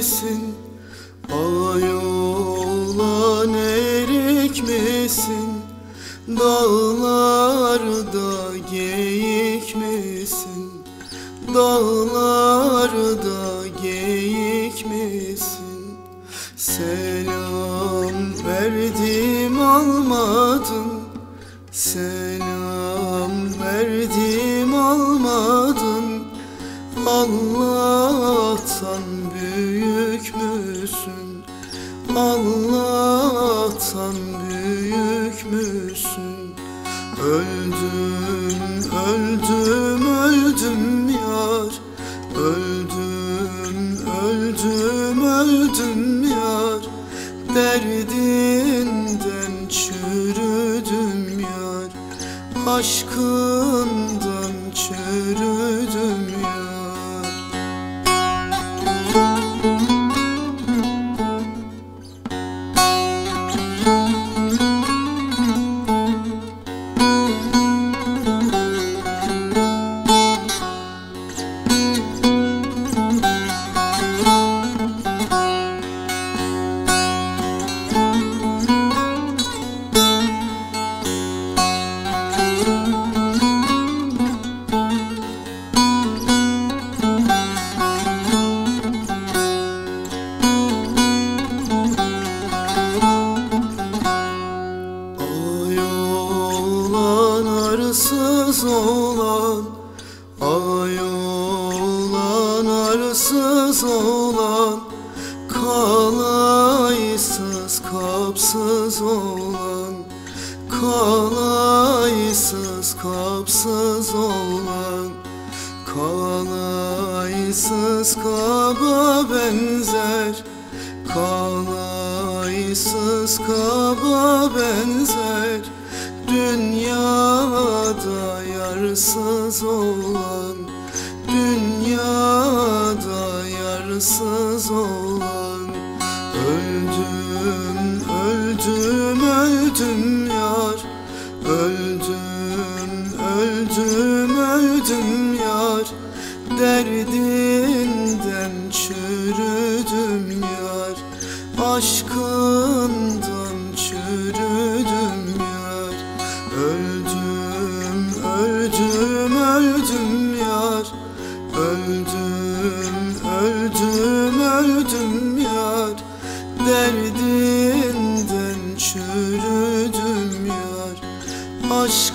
misin? Ay erik misin? Dağlarda geyik misin? Dağlarda geyik misin? Selam verdim almadın Selam verdim Allah'tan büyük müsün? Allah'tan büyük müsün? Öldüm, öldüm, öldüm yar. Öldüm, öldüm, öldüm yar. Derdinden çürüdüm yar. Aşkından arsız olan Ay olan arsız olan Kalaysız kapsız olan Kalaysız kapsız olan Kalaysız kaba benzer Kalaysız kaba benzer Dünyada yarsız olan Dünyada yarsız olan. Öldüm, öldüm, öldüm yar. Öldüm, öldüm, öldüm yar. Derdinden çürüdüm yar. Aşkından Öldüm, öldüm, öldüm yar. Derdinden çürüdüm yar. Aşkından